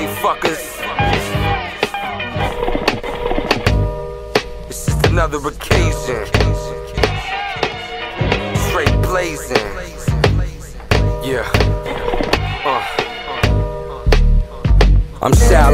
Okay, fuckers. It's just another occasion. Straight blazing. Yeah.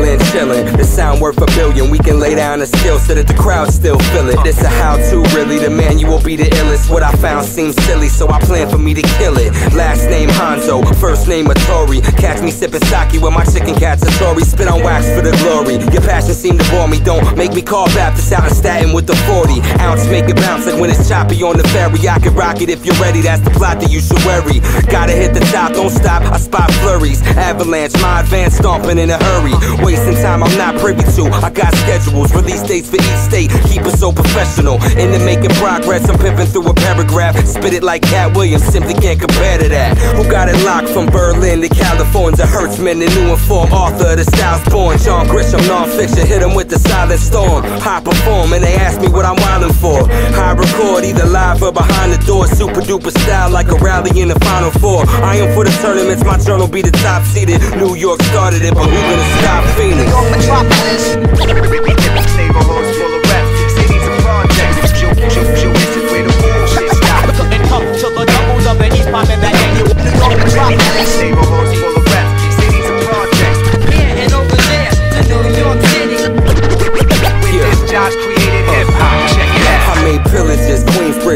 I'm Shaolin chillin', this sound worth a billion. We can lay down the skill so that the crowd still feel it. This a how to really, the man you will be the illest. What I found seems silly, so I plan for me to kill it. Last name Hanzo, first name Hattori. Catch me sippin' sake with my chicken cat Satori. Spit on wax for the glory. Your passion seem to bore me, don't make me call Baptist out in Staten with the 40. Ounce make it bounce like when it's choppy on the ferry. I can rock it if you're ready, that's the plot that you should worry. Gotta hit the top, don't stop, I spot flurries. Avalanche, my advance stomping in a hurry hurry. Wasting time I'm not privy to. I got schedules, release dates for each state. Keep it so professional. Into making progress, I'm pimping through a paragraph. Spit it like Katt Williams, simply can't compare to that. Who got it locked from Berlin to California? Hertzman, the new informed author the Styles Born. John Grisham, non-fiction, hit him with the silent storm. High perform, and they ask me what I'm wildin' for. High record, either live or behind the door. Super duper style, like a rally in the final four. I am for the tournaments, my turn will be the top seeded. New York started it, but who gonna stop Phoenix. York Metropolis.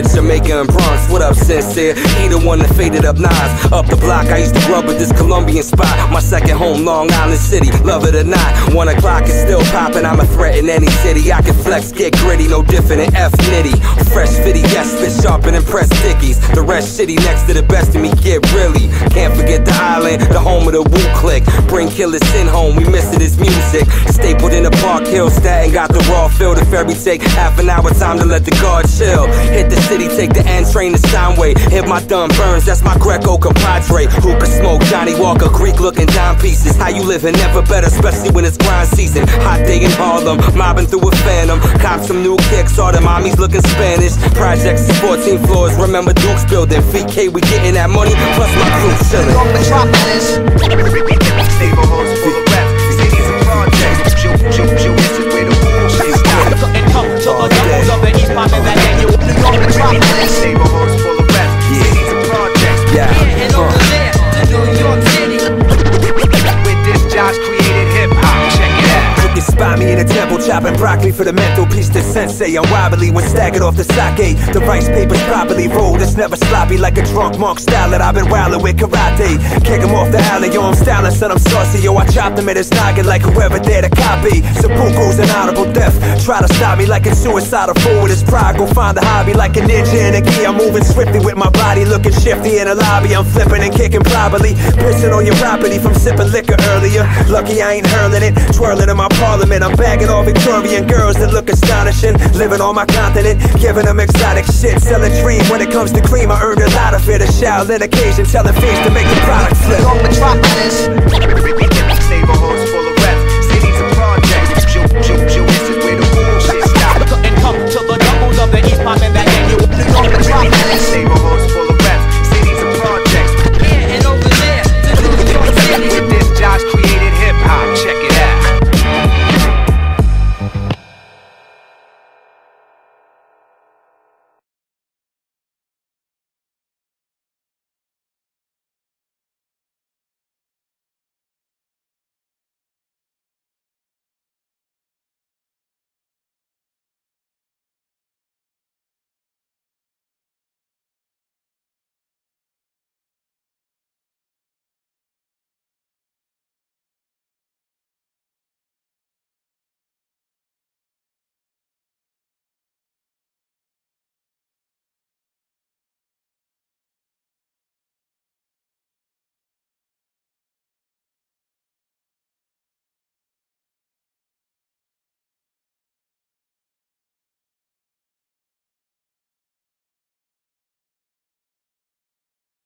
Queensbridge, Jamaica, and Bronx. What up, sincere? He the one that faded up nines. Up the block, I used to grub with this Colombian spot. My second home, Long Island City. Love it or not, one o'clock is still popping. I'm a threat in any city. I can flex, get gritty, no different than F Nitty. Fresh fitty, yes, spit sharp and impress dickies. The rest shitty next to the best of me, get really. Can't forget the island, the home of the Wu Click. Bring killers in home, we miss it, it's music. Stapled in the Park Hill, Staten, got the raw feel. The ferry take half an hour time to let the guard chill. Hit the city, take the N train to Steinway. Hit my thumb burns, that's my Greco compadre. Who smoke Johnnie Walker, Greek looking dime pieces. How you living, never better, especially when it's grind season. Hot day in Harlem, mobbing through a phantom. Cop some new kicks, all the mommies looking Spanish. Projects is 14 floors, remember Duke's building. VK, we getting that money, plus my crew chillin'. Metropolis. Neighborhoods full of chopping broccoli for the mental piece to sensei. I'm wobbly when staggered off the sake. The rice paper's properly rolled. It's never sloppy like a drunk monk style I've been wildin' with karate. Kick him off the alley, yo, I'm styling, son, I'm saucy, yo. I chopped him at his noggin like whoever dare to copy. Seppuku's an audible death. Try to stop me like a suicidal forward. His pride, go find a hobby like a ninja in a gear. I'm moving swiftly with my body, looking shifty in the lobby. I'm flipping and kicking probably. Pissing on your property from sipping liquor earlier. Lucky I ain't hurling it, twirling in my parliament. I'm bagging all Victorian girls that look astonishing. Living on my continent, giving them exotic shit. Selling dream when it comes to cream. I earned a lot of it. A Shaolin occasion, telling fiends to make the product flip. Metropolis.